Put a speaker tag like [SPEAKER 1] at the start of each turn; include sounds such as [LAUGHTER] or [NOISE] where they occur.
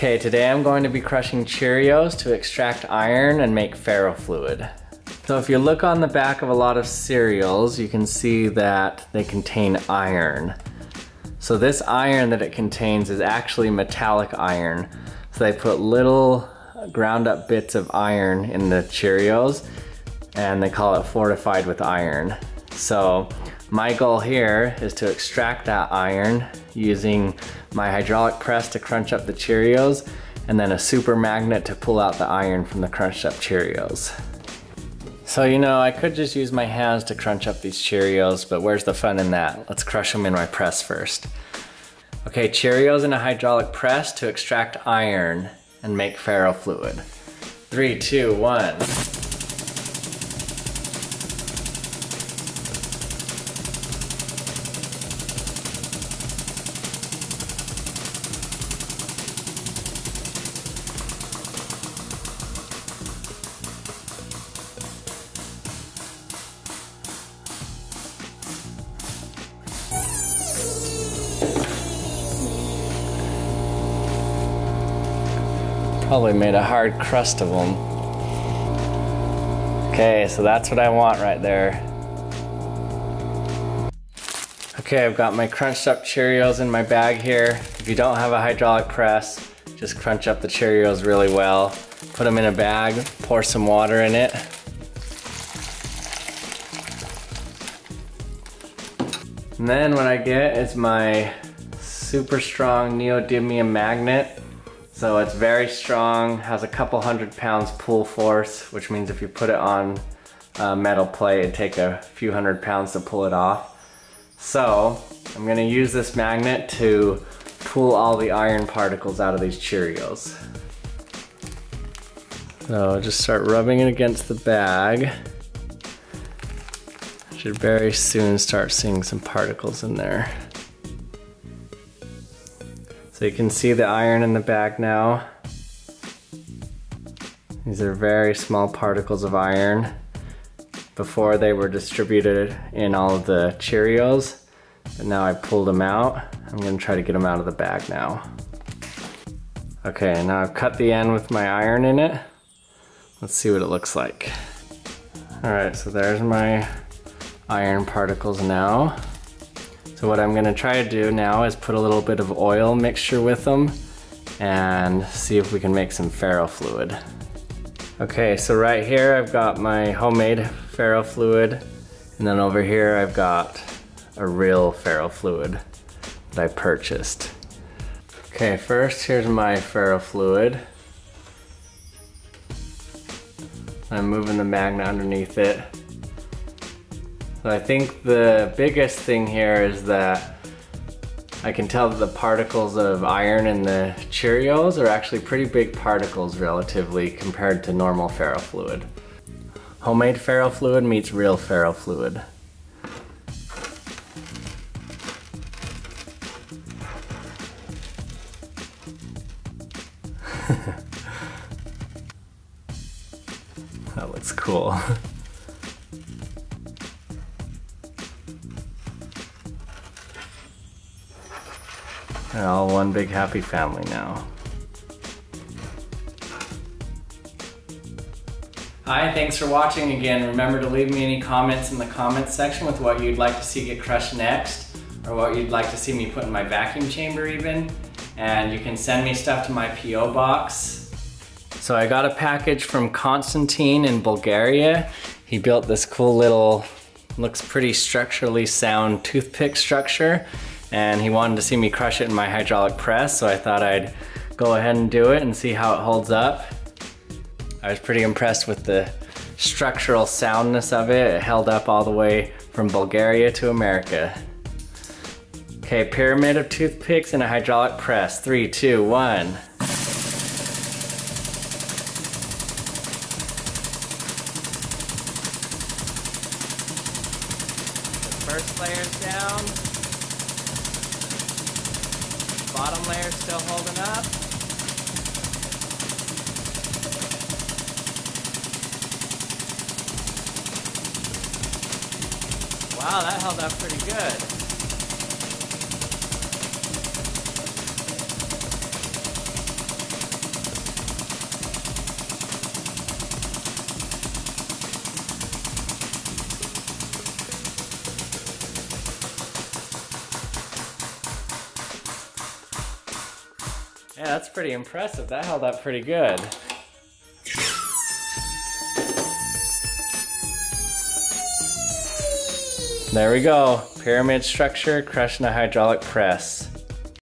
[SPEAKER 1] Okay, today I'm going to be crushing Cheerios to extract iron and make ferrofluid. So if you look on the back of a lot of cereals, you can see that they contain iron. So this iron that it contains is actually metallic iron. So they put little ground up bits of iron in the Cheerios and they call it fortified with iron. So my goal here is to extract that iron using my hydraulic press to crunch up the Cheerios and then a super magnet to pull out the iron from the crunched up Cheerios. So you know, I could just use my hands to crunch up these Cheerios, but where's the fun in that? Let's crush them in my press first. Okay, Cheerios in a hydraulic press to extract iron and make ferrofluid. Three, two, one. Probably made a hard crust of them. Okay, so that's what I want right there. Okay, I've got my crunched up Cheerios in my bag here. If you don't have a hydraulic press, just crunch up the Cheerios really well. Put them in a bag, pour some water in it. And then what I get is my super strong neodymium magnet. So it's very strong, has a couple hundred pounds pull force, which means if you put it on a metal plate, it'd take a few hundred pounds to pull it off. So I'm gonna use this magnet to pull all the iron particles out of these Cheerios. So just start rubbing it against the bag. Should very soon start seeing some particles in there. So you can see the iron in the bag now. These are very small particles of iron. Before they were distributed in all of the Cheerios, but now I pulled them out. I'm gonna try to get them out of the bag now. Okay, now I've cut the end with my iron in it. Let's see what it looks like. All right, so there's my iron particles now. So what I'm gonna try to do now is put a little bit of oil mixture with them and see if we can make some ferrofluid. Okay, so right here I've got my homemade ferrofluid and then over here I've got a real ferrofluid that I purchased. Okay, first here's my ferrofluid. I'm moving the magnet underneath it so I think the biggest thing here is that I can tell that the particles of iron in the Cheerios are actually pretty big particles relatively compared to normal ferrofluid. Homemade ferrofluid meets real ferrofluid. [LAUGHS] that looks cool. [LAUGHS] They're all one big happy family now. Hi, thanks for watching again. Remember to leave me any comments in the comments section with what you'd like to see get crushed next or what you'd like to see me put in my vacuum chamber even. And you can send me stuff to my P.O. box. So I got a package from Konstantin in Bulgaria. He built this cool little, looks pretty structurally sound toothpick structure and he wanted to see me crush it in my hydraulic press, so I thought I'd go ahead and do it and see how it holds up. I was pretty impressed with the structural soundness of it. It held up all the way from Bulgaria to America. Okay, pyramid of toothpicks in a hydraulic press. Three, two, one. first layer's down. Bottom layer still holding up. Wow, that held up pretty good. Yeah, that's pretty impressive. That held up pretty good. There we go. Pyramid structure crushing a hydraulic press.